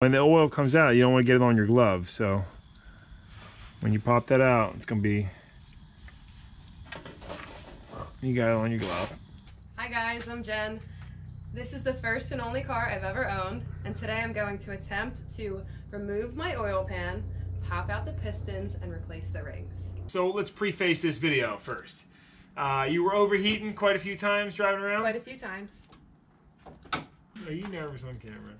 When the oil comes out, you don't want to get it on your glove. So when you pop that out, it's going to be, you got it on your glove. Hi guys, I'm Jen. This is the first and only car I've ever owned, and today I'm going to attempt to remove my oil pan, pop out the pistons, and replace the rings. So let's preface this video first. Uh, you were overheating quite a few times driving around? Quite a few times. Are you nervous on camera?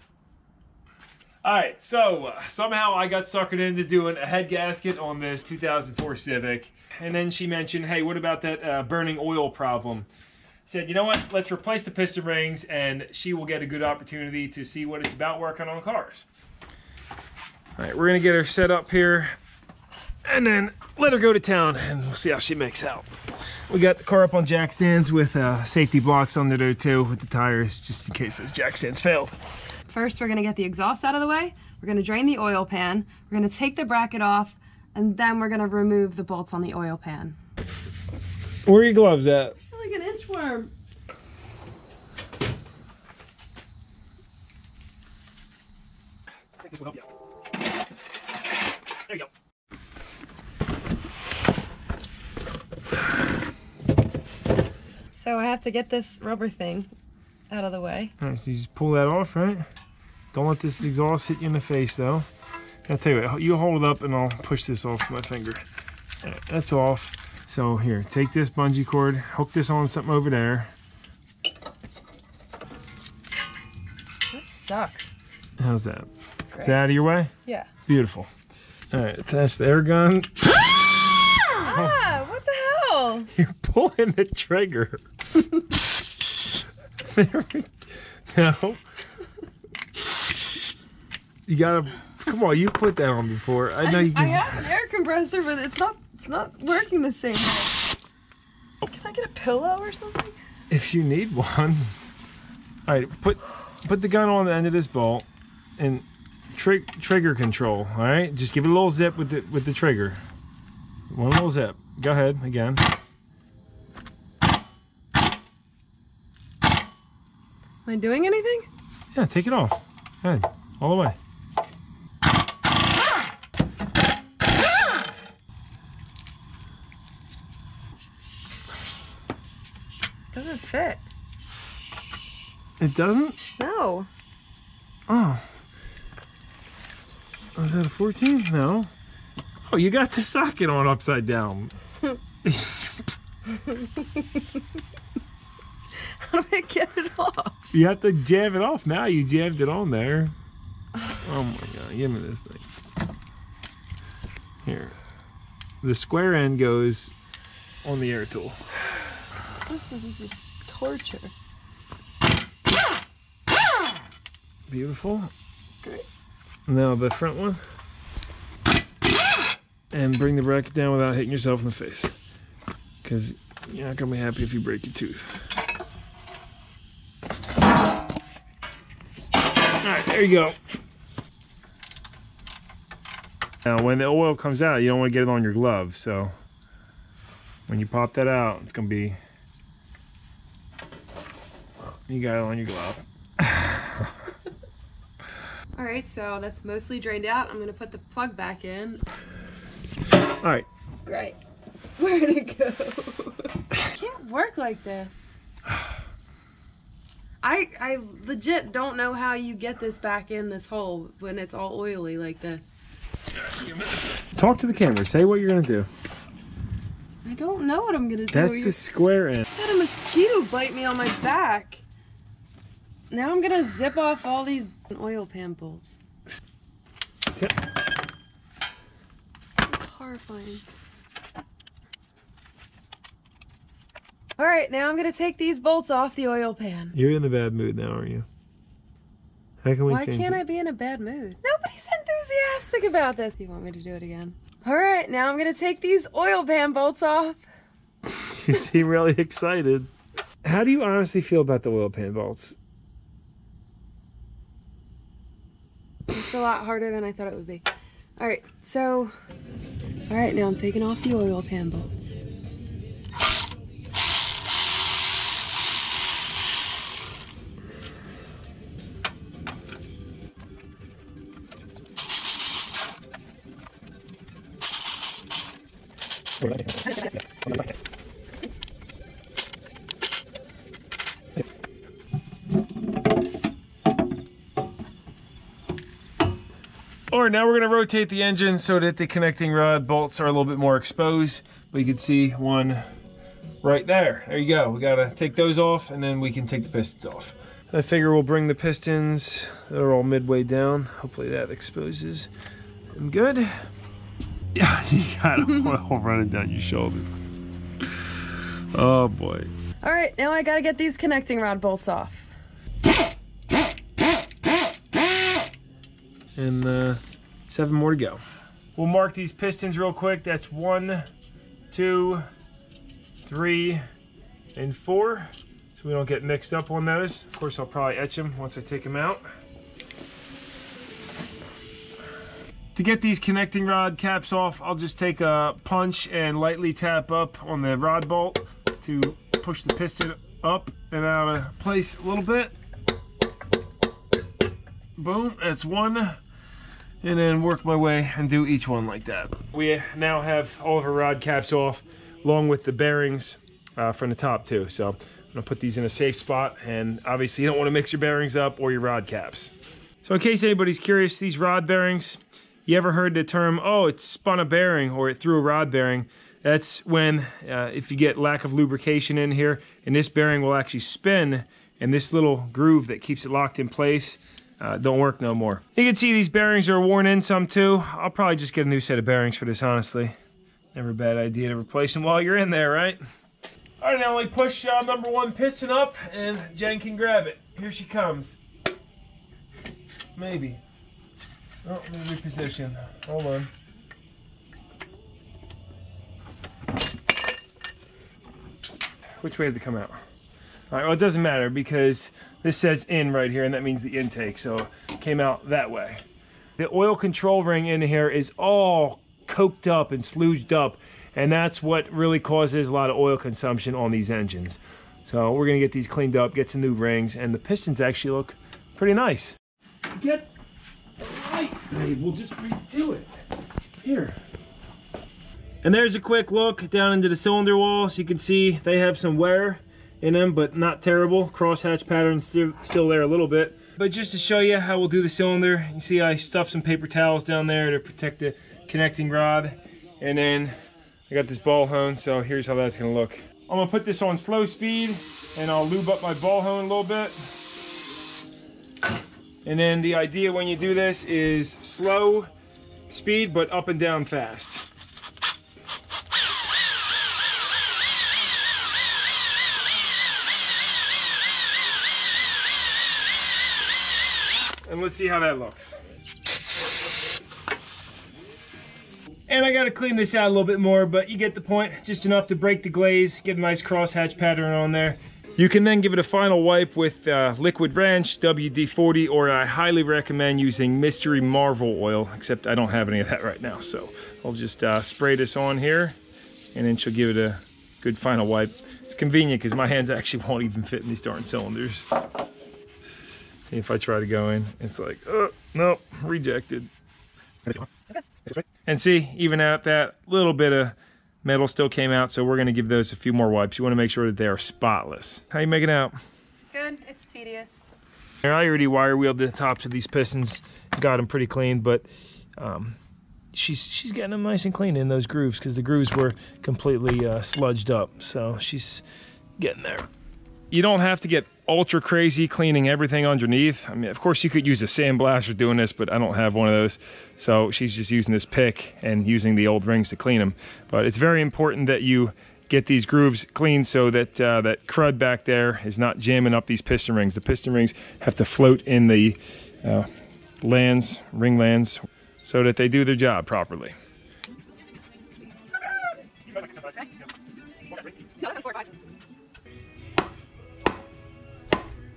Alright, so uh, somehow I got suckered into doing a head gasket on this 2004 Civic. And then she mentioned, hey, what about that uh, burning oil problem? Said, you know what, let's replace the piston rings and she will get a good opportunity to see what it's about working on cars. Alright, we're going to get her set up here and then let her go to town and we'll see how she makes out. We got the car up on jack stands with uh, safety blocks under there too with the tires just in case those jack stands failed. First, we're gonna get the exhaust out of the way. We're gonna drain the oil pan. We're gonna take the bracket off, and then we're gonna remove the bolts on the oil pan. Where are your gloves at? Like an inchworm. There you go. So I have to get this rubber thing out of the way. All right, so you just pull that off, right? Don't let this exhaust hit you in the face, though. I'll tell you what, you hold it up and I'll push this off with my finger. Right, that's off. So here, take this bungee cord, hook this on something over there. This sucks. How's that? Is Great. that out of your way? Yeah. Beautiful. All right, attach the air gun. Ah, what the hell? You're pulling the trigger. there we No. You gotta, come on, you put that on before. I know you I can. have an air compressor, but it's not it's not working the same way. Oh. Can I get a pillow or something? if you need one. All right, put put the gun on the end of this bolt and tri- trigger control. All right, just give it a little zip with the with the trigger. One little zip. Go ahead again. Am I doing anything? Yeah, take it off. Go ahead, all the way. Doesn't fit. It doesn't. No. Oh. Was that a 14? No. Oh, you got the socket on upside down. How do I get it off? You have to jam it off now. You jammed it on there. Oh my god, give me this thing. Here. The square end goes on the air tool. This is just torture. Beautiful. Great. Now the front one. And bring the bracket down without hitting yourself in the face. Because you're not going to be happy if you break your tooth. Alright, there you go. Now, when the oil comes out, you don't want to get it on your glove. So, when you pop that out, it's going to be. You got it on your glove. All right, so that's mostly drained out. I'm gonna put the plug back in. Alright, Great. Where'd it go? can't work like this. I I legit don't know how you get this back in this hole when it's all oily like this. talk to the camera. Say what you're going to do. I don't know what I'm gonna do. That's You the square end. I had a mosquito bite me on my back. Now I'm gonna zip off all these oil pan bolts. Yep. It's horrifying. All right, now I'm gonna take these bolts off the oil pan. You're in a bad mood now, are you? How can we Why can't it? I be in a bad mood? Nobody's enthusiastic about this. You want me to do it again? All right, now I'm gonna take these oil pan bolts off. You seem really excited. How do you honestly feel about the oil pan bolts? It's a lot harder than I thought it would be. All right, so, all right, now I'm taking off the oil pan bolts. All right, now we're gonna rotate the engine so that the connecting rod bolts are a little bit more exposed. We can see one right there. There you go. We gotta take those off and then we can take the pistons off. I figure we'll bring the pistons, they're all midway down. Hopefully that exposes them good. Yeah, you got oil running down your shoulder. Oh boy. All right, now I gotta get these connecting rod bolts off. And uh, seven more to go. We'll mark these pistons real quick. That's one, two, three, and four. So we don't get mixed up on those. Of course, I'll probably etch them once I take them out. To get these connecting rod caps off, I'll just take a punch and lightly tap up on the rod bolt to push the piston up and out of place a little bit. Boom, that's one and then work my way and do each one like that. We now have all of our rod caps off along with the bearings uh, from the top too. So I'm gonna put these in a safe spot and obviously you don't wanna mix your bearings up or your rod caps. So in case anybody's curious, these rod bearings, you ever heard the term, oh, it spun a bearing or it threw a rod bearing? That's when, uh, if you get lack of lubrication in here, and this bearing will actually spin, and this little groove that keeps it locked in place uh, don't work no more. You can see these bearings are worn in some too. I'll probably just get a new set of bearings for this, honestly. Never a bad idea to replace them while you're in there, right? All right, now we push uh, number one piston up and Jen can grab it. Here she comes. Maybe. Oh, let me reposition. Hold on. Which way did it come out? All right, well, it doesn't matter because this says in right here, and that means the intake, so it came out that way. The oil control ring in here is all coked up and slouged up, and that's what really causes a lot of oil consumption on these engines. So we're gonna get these cleaned up, get some new rings, and the pistons actually look pretty nice. Get right, babe. We'll just redo it. Here. And there's a quick look down into the cylinder walls. You can see they have some wear in them, but not terrible. Crosshatch pattern still, still there a little bit. But just to show you how we'll do the cylinder, you see I stuffed some paper towels down there to protect the connecting rod. And then I got this ball hone, so here's how that's gonna look. I'm gonna put this on slow speed and I'll lube up my ball hone a little bit. And then the idea when you do this is slow speed, but up and down fast. And let's see how that looks. And I gotta clean this out a little bit more, but you get the point. Just enough to break the glaze, get a nice crosshatch pattern on there. You can then give it a final wipe with uh, Liquid Wrench, WD-40, or I highly recommend using Mystery Marvel oil, except I don't have any of that right now. So I'll just uh, spray this on here, and then she'll give it a good final wipe. It's convenient because my hands actually won't even fit in these darn cylinders. If I try to go in, it's like, oh, nope, rejected. And see, even out that little bit of metal still came out, so we're gonna give those a few more wipes. You wanna make sure that they are spotless. How you making out? Good, it's tedious. I already wire wheeled the tops of these pistons, got them pretty clean, but um, she's she's getting them nice and clean in those grooves because the grooves were completely uh, sludged up. So she's getting there. You don't have to get ultra crazy cleaning everything underneath. I mean, of course you could use a sandblaster doing this, but I don't have one of those. So she's just using this pick and using the old rings to clean them. But it's very important that you get these grooves clean so that uh, that crud back there is not jamming up these piston rings. The piston rings have to float in the uh, lands, ring lands, so that they do their job properly.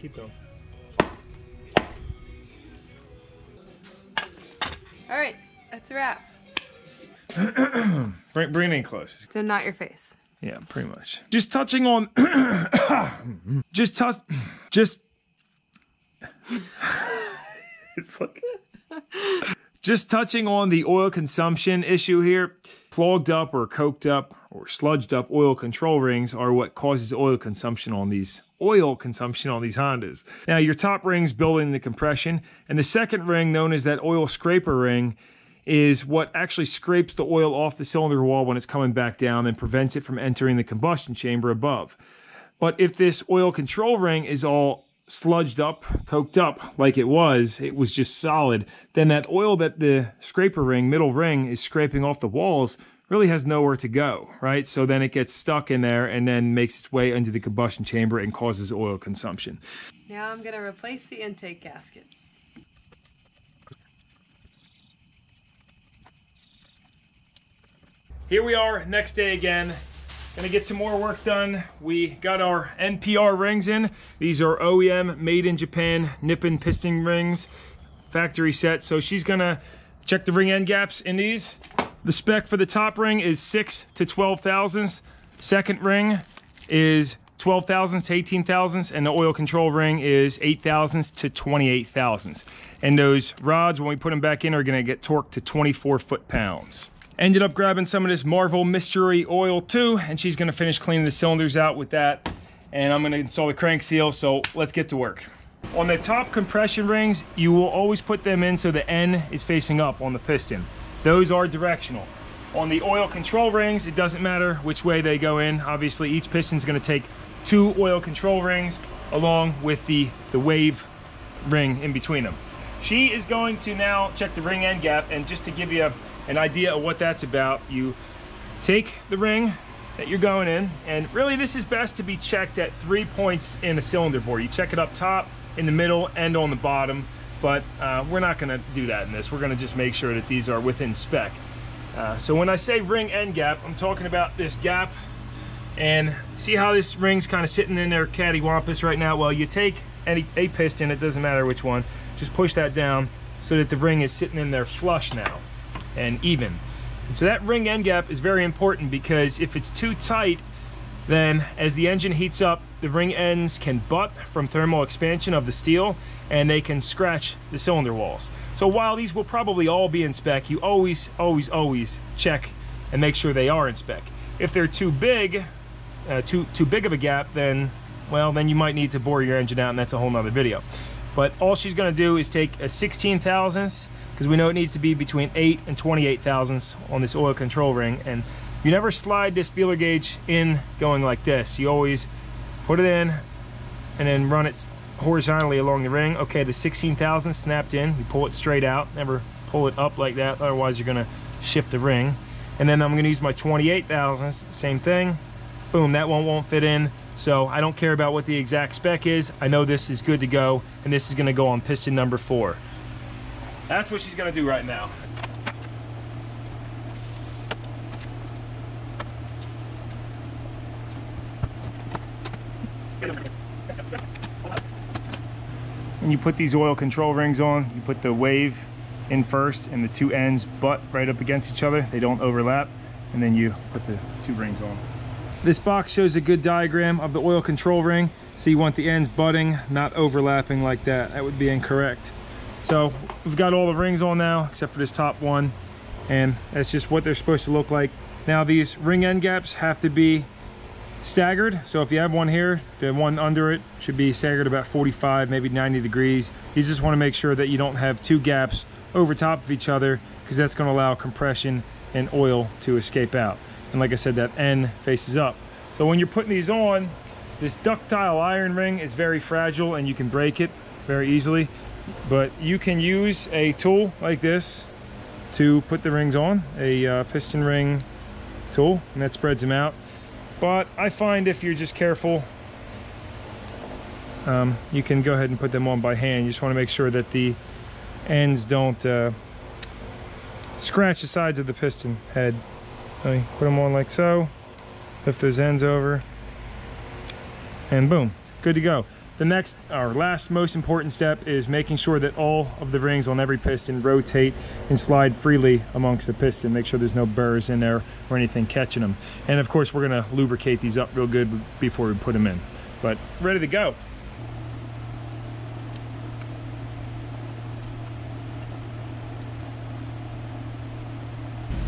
Keep going. All right, that's a wrap. bring, bring it in close. So not your face. Yeah, pretty much. Just touching on, just touch, just. it's like Just touching on the oil consumption issue here, clogged up or coked up or sludged up oil control rings are what causes oil consumption on these oil consumption on these Hondas. Now your top ring's building the compression and the second ring known as that oil scraper ring is what actually scrapes the oil off the cylinder wall when it's coming back down and prevents it from entering the combustion chamber above. But if this oil control ring is all sludged up, coked up like it was, it was just solid, then that oil that the scraper ring, middle ring, is scraping off the walls really has nowhere to go, right? So then it gets stuck in there and then makes its way into the combustion chamber and causes oil consumption. Now I'm going to replace the intake gaskets. Here we are, next day again. Gonna get some more work done. We got our NPR rings in. These are OEM, made in Japan, Nippon piston rings, factory set. So she's gonna check the ring end gaps in these. The spec for the top ring is six to 12 thousandths. Second ring is 12 thousandths to 18 thousandths, and the oil control ring is 8 thousandths to 28 thousandths. And those rods, when we put them back in, are gonna get torqued to 24 foot-pounds. Ended up grabbing some of this Marvel Mystery Oil too, and she's gonna finish cleaning the cylinders out with that. And I'm gonna install the crank seal, so let's get to work. On the top compression rings, you will always put them in so the N is facing up on the piston. Those are directional. On the oil control rings, it doesn't matter which way they go in. Obviously, each piston is gonna take two oil control rings along with the, the wave ring in between them. She is going to now check the ring end gap, and just to give you a an idea of what that's about, you take the ring that you're going in, and really this is best to be checked at three points in the cylinder bore. You check it up top, in the middle, and on the bottom, but uh, we're not gonna do that in this. We're gonna just make sure that these are within spec. Uh, so when I say ring end gap, I'm talking about this gap, and see how this ring's kind of sitting in there cattywampus right now? Well, you take any a piston, it doesn't matter which one, just push that down so that the ring is sitting in there flush now and even. And so that ring end gap is very important because if it's too tight, then as the engine heats up, the ring ends can butt from thermal expansion of the steel and they can scratch the cylinder walls. So while these will probably all be in spec, you always, always, always check and make sure they are in spec. If they're too big, uh, too, too big of a gap, then, well, then you might need to bore your engine out and that's a whole nother video. But all she's gonna do is take a 16 thousandths because we know it needs to be between 8 and 28 thousandths on this oil control ring and you never slide this feeler gauge in going like this. You always put it in and then run it horizontally along the ring. Okay the 16,000 snapped in. You pull it straight out. Never pull it up like that otherwise you're gonna shift the ring. And then I'm gonna use my 28,000. same thing. Boom that one won't fit in. So I don't care about what the exact spec is. I know this is good to go and this is gonna go on piston number four. That's what she's gonna do right now. When you put these oil control rings on, you put the wave in first and the two ends butt right up against each other. They don't overlap. And then you put the two rings on. This box shows a good diagram of the oil control ring. So you want the ends butting, not overlapping like that. That would be incorrect. So we've got all the rings on now, except for this top one. And that's just what they're supposed to look like. Now these ring end gaps have to be staggered. So if you have one here, the one under it should be staggered about 45, maybe 90 degrees. You just wanna make sure that you don't have two gaps over top of each other because that's gonna allow compression and oil to escape out. And like I said, that end faces up. So when you're putting these on, this ductile iron ring is very fragile and you can break it very easily but you can use a tool like this to put the rings on a uh, piston ring tool and that spreads them out but I find if you're just careful um, you can go ahead and put them on by hand. You just want to make sure that the ends don't uh, scratch the sides of the piston head. So put them on like so. Lift those ends over. And boom good to go the next, our last most important step is making sure that all of the rings on every piston rotate and slide freely amongst the piston. Make sure there's no burrs in there or anything catching them. And of course, we're gonna lubricate these up real good before we put them in. But ready to go.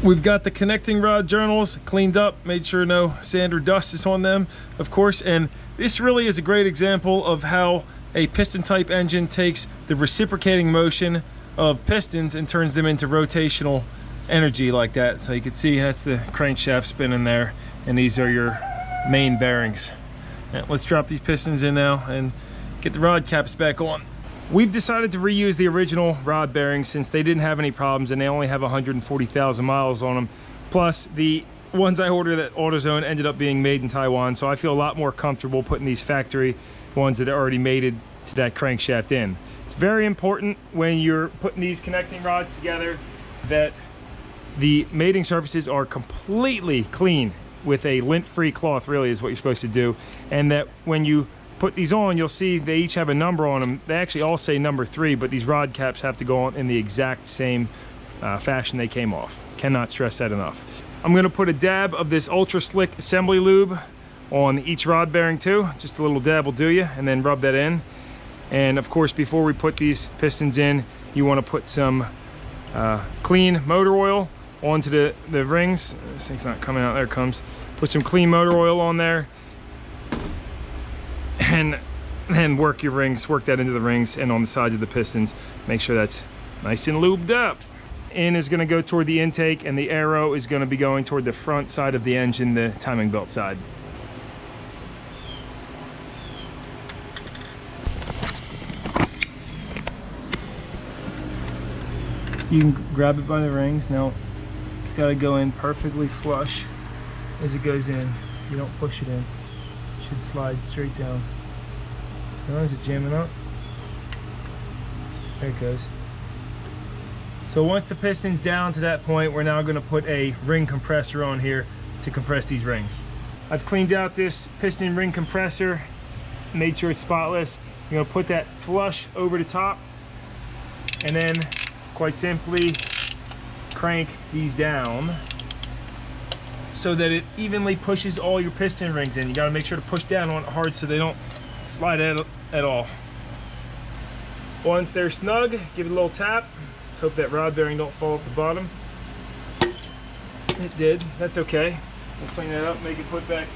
We've got the connecting rod journals cleaned up, made sure no sand or dust is on them, of course, and this really is a great example of how a piston type engine takes the reciprocating motion of pistons and turns them into rotational energy like that. So you can see that's the crankshaft spinning there, and these are your main bearings. Now, let's drop these pistons in now and get the rod caps back on. We've decided to reuse the original rod bearings since they didn't have any problems and they only have 140,000 miles on them. Plus the ones I ordered at AutoZone ended up being made in Taiwan, so I feel a lot more comfortable putting these factory ones that are already mated to that crankshaft in. It's very important when you're putting these connecting rods together that the mating surfaces are completely clean with a lint-free cloth really is what you're supposed to do and that when you put these on, you'll see they each have a number on them. They actually all say number three, but these rod caps have to go on in the exact same uh, fashion they came off. Cannot stress that enough. I'm gonna put a dab of this Ultra Slick assembly lube on each rod bearing too. Just a little dab will do you, and then rub that in. And of course, before we put these pistons in, you wanna put some uh, clean motor oil onto the, the rings. This thing's not coming out, there comes. Put some clean motor oil on there and then work your rings, work that into the rings and on the sides of the pistons. Make sure that's nice and lubed up. In is gonna go toward the intake and the arrow is gonna be going toward the front side of the engine, the timing belt side. You can grab it by the rings. Now, it's gotta go in perfectly flush as it goes in. You don't push it in. It should slide straight down. Now is it jamming up? There it goes. So once the piston's down to that point, we're now gonna put a ring compressor on here to compress these rings. I've cleaned out this piston ring compressor, made sure it's spotless. You're gonna put that flush over the top, and then quite simply crank these down so that it evenly pushes all your piston rings in. You gotta make sure to push down on it hard so they don't slide at, at all. Once they're snug, give it a little tap. Let's hope that rod bearing don't fall off the bottom. It did, that's okay. We'll clean that up, make it put back,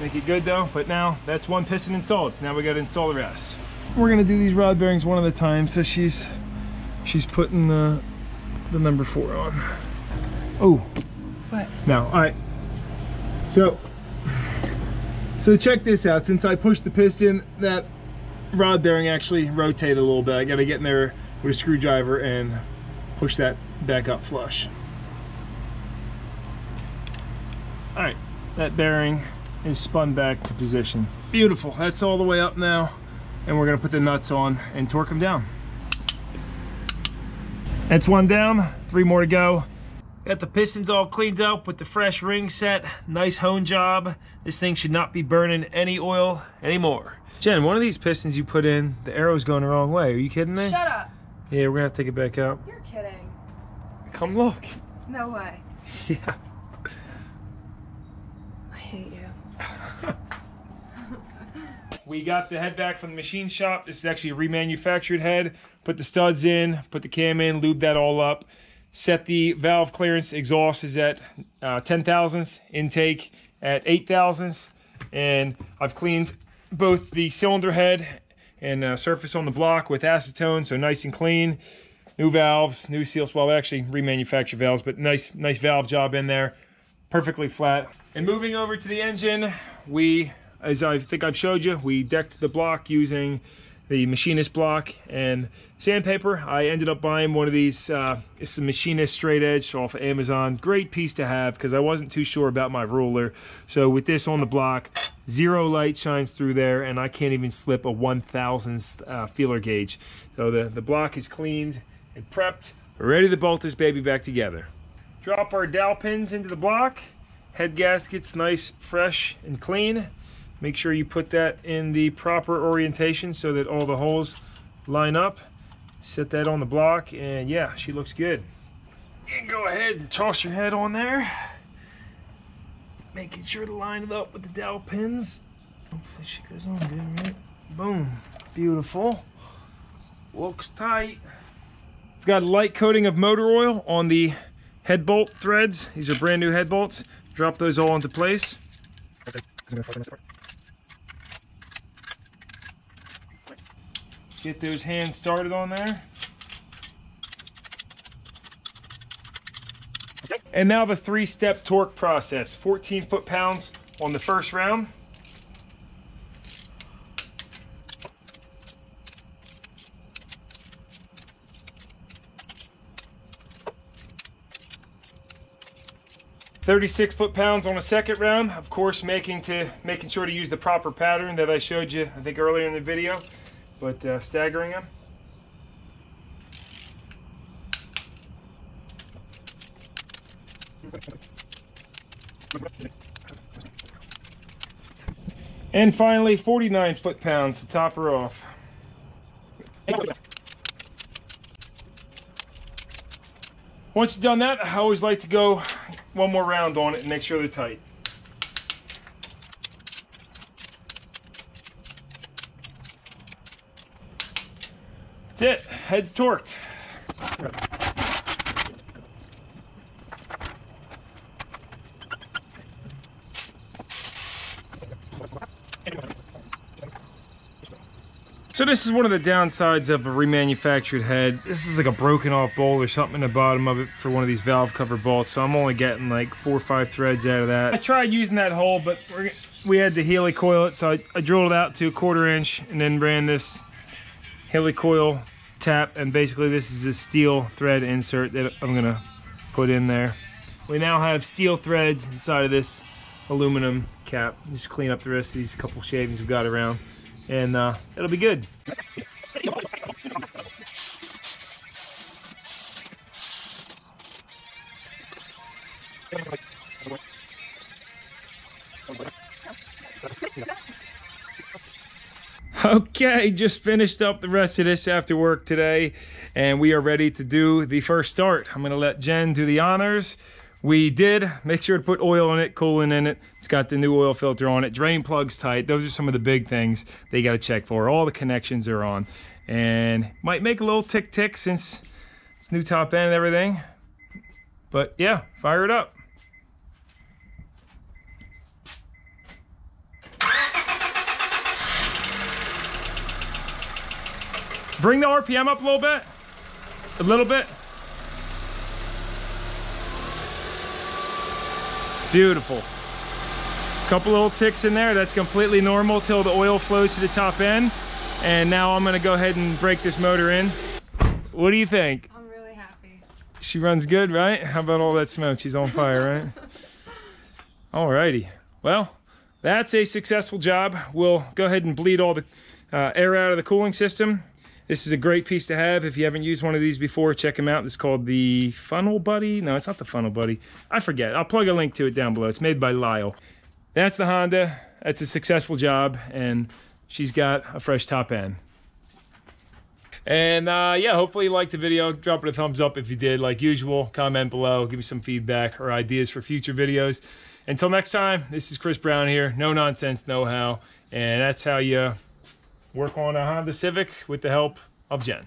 make it good though. But now that's one piston installed, so now we gotta install the rest. We're gonna do these rod bearings one at a time. So she's she's putting the the number four on. Oh. What? Now, all right. So so check this out. Since I pushed the piston, that rod bearing actually rotated a little bit. I gotta get in there with a screwdriver and push that back up flush. All right, that bearing is spun back to position. Beautiful, that's all the way up now. And we're gonna put the nuts on and torque them down. That's one down, three more to go. Got the pistons all cleaned up with the fresh ring set. Nice hone job. This thing should not be burning any oil anymore. Jen, one of these pistons you put in, the arrow's going the wrong way. Are you kidding me? Shut up. Yeah, we're gonna have to take it back out. You're kidding. Come look. No way. Yeah. I hate you. We got the head back from the machine shop. This is actually a remanufactured head. Put the studs in, put the cam in, lube that all up. Set the valve clearance exhaust is at uh, 10 thousandths, intake at 8 thousandths. And I've cleaned both the cylinder head and uh, surface on the block with acetone, so nice and clean. New valves, new seals. Well, actually remanufactured valves, but nice, nice valve job in there. Perfectly flat. And moving over to the engine, we, as I think I've showed you, we decked the block using the machinist block and sandpaper. I ended up buying one of these. Uh, it's a machinist straight edge off of Amazon. Great piece to have because I wasn't too sure about my ruler. So with this on the block, zero light shines through there and I can't even slip a 1,000th uh, feeler gauge. So the, the block is cleaned and prepped. Ready to bolt this baby back together. Drop our dowel pins into the block. Head gaskets nice, fresh, and clean. Make sure you put that in the proper orientation so that all the holes line up. Set that on the block and yeah, she looks good. And go ahead and toss your head on there. Making sure to line it up with the dowel pins. Hopefully she goes on good, right? Boom, beautiful. Looks tight. Got a light coating of motor oil on the head bolt threads. These are brand new head bolts. Drop those all into place. Get those hands started on there. And now the three-step torque process. 14 foot-pounds on the first round. Thirty-six foot-pounds on a second round. Of course, making to making sure to use the proper pattern that I showed you, I think earlier in the video, but uh, staggering them. And finally, 49 foot-pounds to top her off. Once you've done that, I always like to go one more round on it and make sure they're tight. That's it, head's torqued. So this is one of the downsides of a remanufactured head. This is like a broken off bolt or something in the bottom of it for one of these valve cover bolts. So I'm only getting like four or five threads out of that. I tried using that hole, but we had to helicoil it. So I, I drilled it out to a quarter inch and then ran this helicoil tap. And basically this is a steel thread insert that I'm gonna put in there. We now have steel threads inside of this aluminum cap. Just clean up the rest of these couple shavings we've got around and uh, it'll be good. Okay, just finished up the rest of this after work today, and we are ready to do the first start. I'm to let Jen do the honors. We did make sure to put oil in it, coolant in it. It's got the new oil filter on it. Drain plug's tight. Those are some of the big things they got to check for. All the connections are on. And might make a little tick tick since it's new top end and everything. But yeah, fire it up. Bring the RPM up a little bit. A little bit. Beautiful. Couple little ticks in there. That's completely normal till the oil flows to the top end. And now I'm gonna go ahead and break this motor in. What do you think? I'm really happy. She runs good, right? How about all that smoke? She's on fire, right? Alrighty. Well, that's a successful job. We'll go ahead and bleed all the uh, air out of the cooling system. This is a great piece to have. If you haven't used one of these before, check them out. Is called the Funnel Buddy. No, it's not the Funnel Buddy. I forget. I'll plug a link to it down below. It's made by Lisle. That's the Honda. That's a successful job, and she's got a fresh top end. And uh, yeah, hopefully you liked the video. Drop it a thumbs up if you did. Like usual, comment below. Give me some feedback or ideas for future videos. Until next time, this is Chris Brown here. No nonsense, know how. And that's how you work on a Honda Civic with the help of Jen.